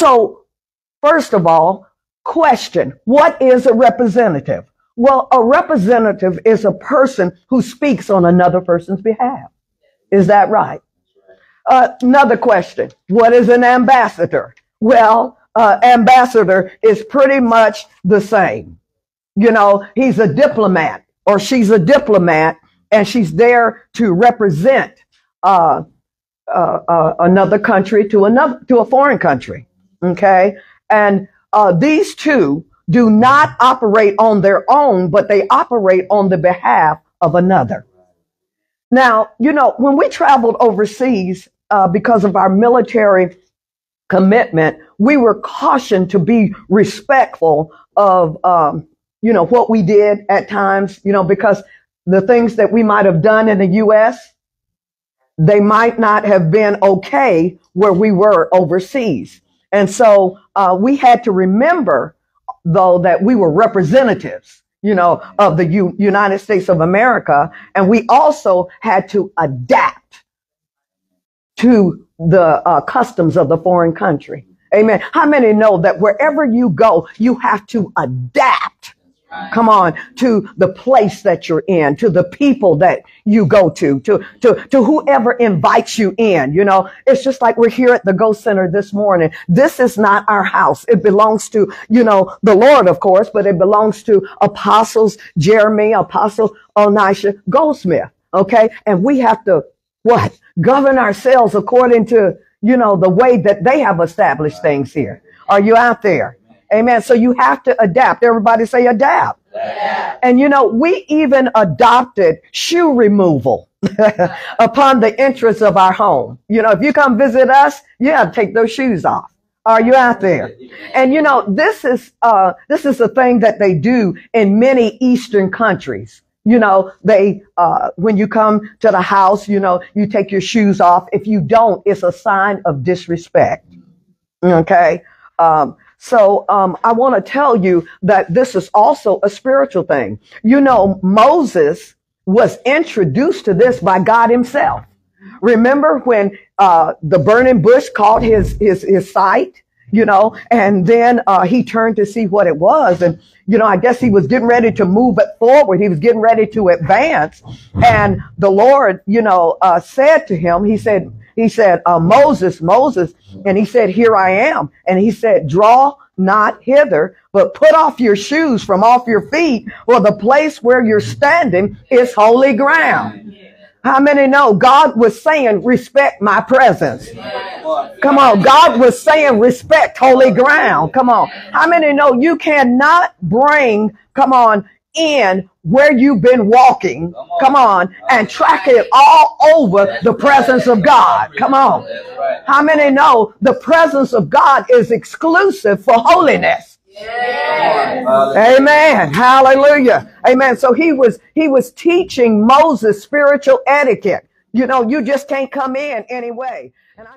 So, first of all, question, what is a representative? Well, a representative is a person who speaks on another person's behalf. Is that right? Uh, another question. What is an ambassador? Well, uh, ambassador is pretty much the same. You know, he's a diplomat or she's a diplomat and she's there to represent uh, uh, uh another country to another to a foreign country. Okay, and uh, these two do not operate on their own, but they operate on the behalf of another. Now, you know, when we traveled overseas uh, because of our military commitment, we were cautioned to be respectful of, um, you know, what we did at times, you know, because the things that we might have done in the U.S., they might not have been okay where we were overseas. And so uh, we had to remember, though, that we were representatives, you know, of the U- United States of America. And we also had to adapt to the uh, customs of the foreign country. Amen. How many know that wherever you go, you have to adapt Come on, to the place that you're in, to the people that you go to, to, to, to whoever invites you in. You know, it's just like we're here at the Go Center this morning. This is not our house. It belongs to, you know, the Lord, of course, but it belongs to apostles Jeremy, apostle Onisha Goldsmith. Okay. And we have to what? Govern ourselves according to, you know, the way that they have established things here. Are you out there? Amen. So you have to adapt. Everybody say adapt. And you know, we even adopted shoe removal upon the entrance of our home. You know, if you come visit us, you have to take those shoes off. Are you out there? And you know, this is, uh, this is a thing that they do in many Eastern countries. You know, they, uh, when you come to the house, you know, you take your shoes off. If you don't, it's a sign of disrespect. Okay. Um, so um, I want to tell you that this is also a spiritual thing. You know, Moses was introduced to this by God Himself. Remember when uh, the burning bush caught his his his sight, you know, and then uh, he turned to see what it was, and you know, I guess he was getting ready to move it forward. He was getting ready to advance, and the Lord, you know, uh, said to him, He said, he said, uh, Moses, Moses. And he said, here I am. And he said, draw not hither, but put off your shoes from off your feet, for the place where you're standing is holy ground. How many know God was saying, respect my presence? Come on. God was saying, respect holy ground. Come on. How many know you cannot bring, come on, in where you've been walking, come on, come on and track it all over That's the presence right. of God. Come on. Right. How many know the presence of God is exclusive for holiness? Amen. Hallelujah. Amen. So he was, he was teaching Moses spiritual etiquette. You know, you just can't come in anyway. And I